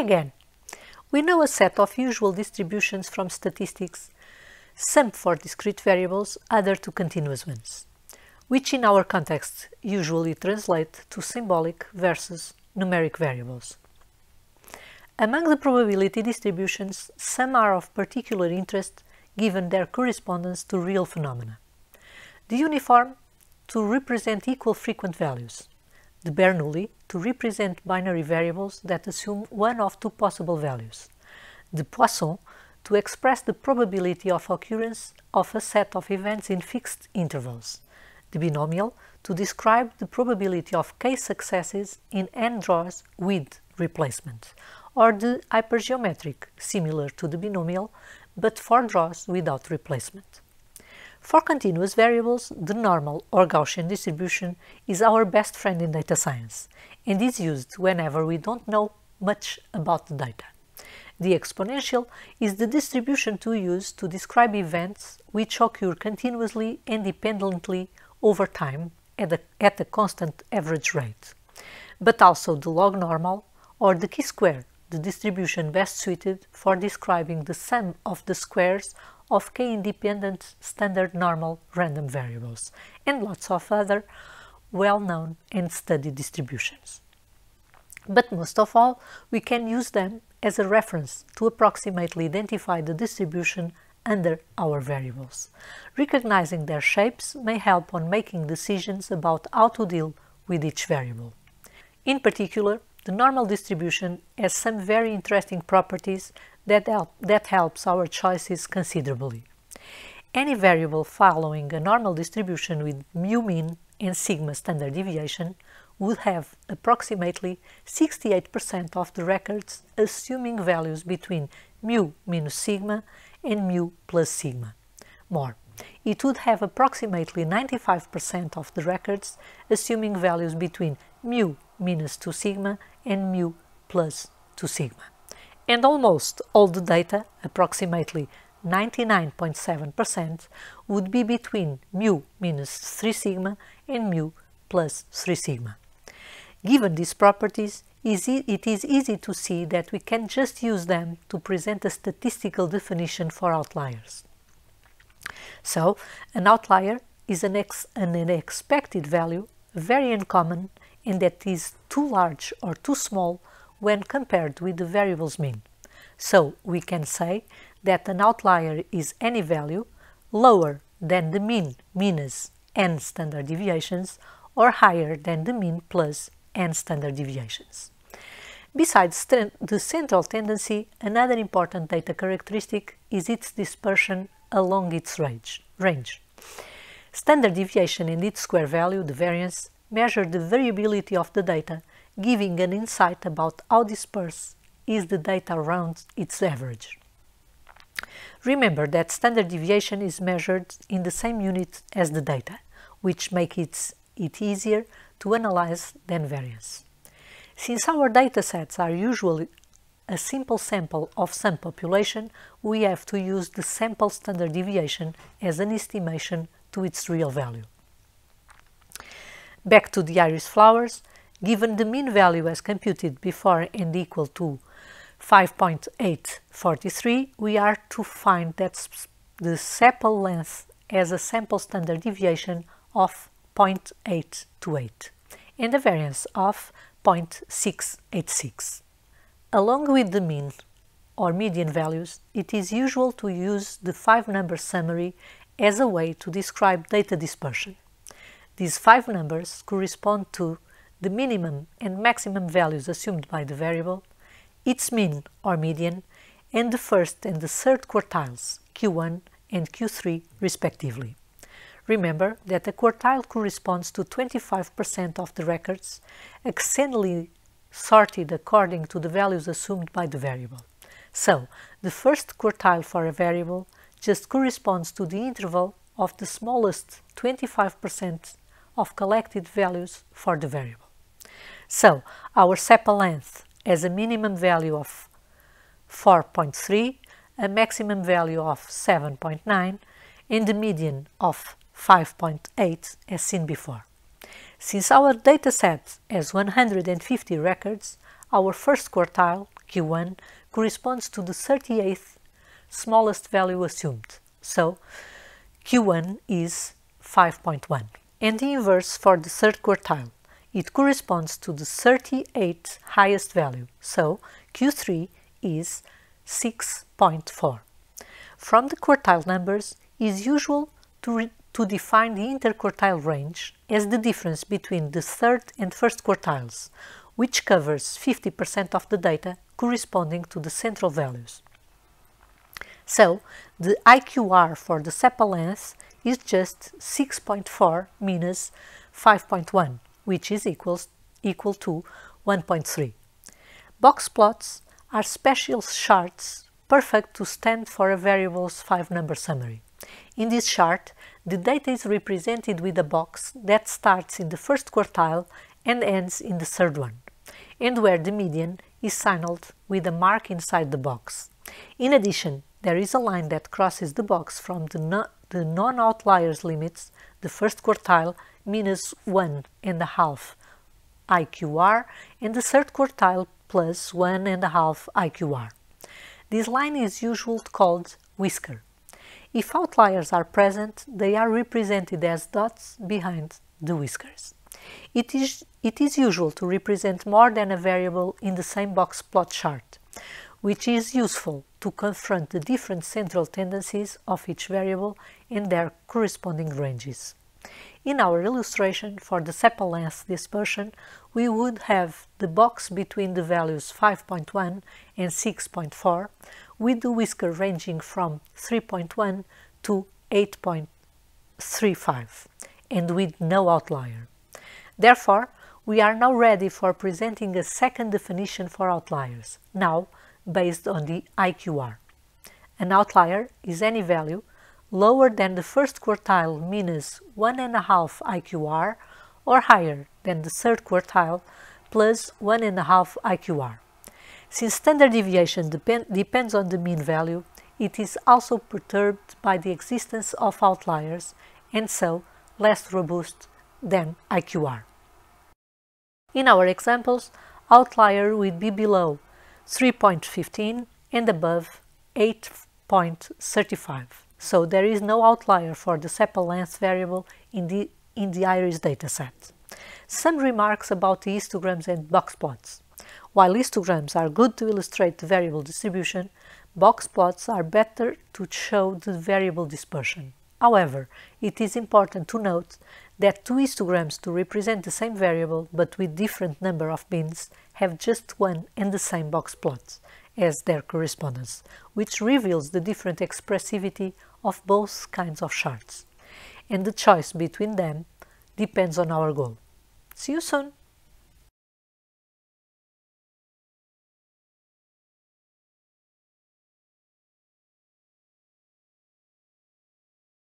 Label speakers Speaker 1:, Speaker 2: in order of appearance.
Speaker 1: again. We know a set of usual distributions from statistics, some for discrete variables, other to continuous ones, which in our context usually translate to symbolic versus numeric variables. Among the probability distributions, some are of particular interest given their correspondence to real phenomena. The uniform to represent equal frequent values, the Bernoulli to represent binary variables that assume one of two possible values, the Poisson to express the probability of occurrence of a set of events in fixed intervals, the binomial to describe the probability of k successes in n draws with replacement, or the hypergeometric, similar to the binomial, but for draws without replacement. For continuous variables, the normal or Gaussian distribution is our best friend in data science and is used whenever we don't know much about the data. The exponential is the distribution to use to describe events which occur continuously and independently over time at a, at a constant average rate, but also the log normal or the chi-square the distribution best suited for describing the sum of the squares of k-independent standard normal random variables, and lots of other well-known and studied distributions. But most of all, we can use them as a reference to approximately identify the distribution under our variables. Recognizing their shapes may help on making decisions about how to deal with each variable. In particular, the normal distribution has some very interesting properties that, help, that helps our choices considerably. Any variable following a normal distribution with mu mean and sigma standard deviation would have approximately 68% of the records assuming values between mu minus sigma and mu plus sigma. More, it would have approximately 95% of the records assuming values between mu minus 2 sigma and mu plus 2 sigma. And almost all the data, approximately 99.7%, would be between mu minus 3 sigma and mu plus 3 sigma. Given these properties, it is easy to see that we can just use them to present a statistical definition for outliers. So, an outlier is an, an unexpected value, very uncommon and that is too large or too small when compared with the variable's mean. So we can say that an outlier is any value lower than the mean minus n standard deviations or higher than the mean plus n standard deviations. Besides the central tendency, another important data characteristic is its dispersion along its range. range. Standard deviation and its square value, the variance, measure the variability of the data, giving an insight about how dispersed is the data around its average. Remember that standard deviation is measured in the same unit as the data, which makes it easier to analyze than variance. Since our datasets are usually a simple sample of some population, we have to use the sample standard deviation as an estimation to its real value. Back to the iris flowers, given the mean value as computed before and equal to 5.843, we are to find that the sepal length has a sample standard deviation of 0.828 and a variance of 0.686. Along with the mean or median values, it is usual to use the five-number summary as a way to describe data dispersion. These five numbers correspond to the minimum and maximum values assumed by the variable, its mean or median, and the first and the third quartiles, Q1 and Q3 respectively. Remember that a quartile corresponds to 25% of the records, externally sorted according to the values assumed by the variable. So, the first quartile for a variable just corresponds to the interval of the smallest 25% of collected values for the variable. So our sepal length has a minimum value of 4.3, a maximum value of 7.9, and a median of 5.8 as seen before. Since our dataset has 150 records, our first quartile, Q1 corresponds to the 38th smallest value assumed, so Q1 is 5.1. And the inverse for the third quartile, it corresponds to the 38th highest value, so Q3 is 6.4. From the quartile numbers, it is usual to, to define the interquartile range as the difference between the third and first quartiles, which covers 50% of the data corresponding to the central values. So, the IQR for the sepal length is just 6.4 minus 5.1, which is equals, equal to 1.3. Box plots are special charts perfect to stand for a variable's five-number summary. In this chart, the data is represented with a box that starts in the first quartile and ends in the third one, and where the median is signaled with a mark inside the box. In addition, there is a line that crosses the box from the, no the non-outliers limits, the first quartile minus one and a half IQR, and the third quartile plus one and a half IQR. This line is usually called whisker. If outliers are present, they are represented as dots behind the whiskers. It is, it is usual to represent more than a variable in the same box plot chart, which is useful to confront the different central tendencies of each variable and their corresponding ranges. In our illustration for the sepal length dispersion, we would have the box between the values 5.1 and 6.4, with the whisker ranging from 3.1 to 8.35, and with no outlier. Therefore, we are now ready for presenting a second definition for outliers, now based on the IQR. An outlier is any value lower than the first quartile minus 1.5 IQR or higher than the third quartile plus 1.5 IQR. Since standard deviation depend, depends on the mean value, it is also perturbed by the existence of outliers and so less robust than IQR. In our examples, outlier would be below 3.15 and above 8.35. So there is no outlier for the sepal length variable in the, in the iris dataset. Some remarks about the histograms and box plots. While histograms are good to illustrate the variable distribution, box plots are better to show the variable dispersion. However, it is important to note that two histograms to represent the same variable but with different number of bins have just one and the same box plots as their correspondence, which reveals the different expressivity of both kinds of charts. And the choice between them depends on our goal. See you soon!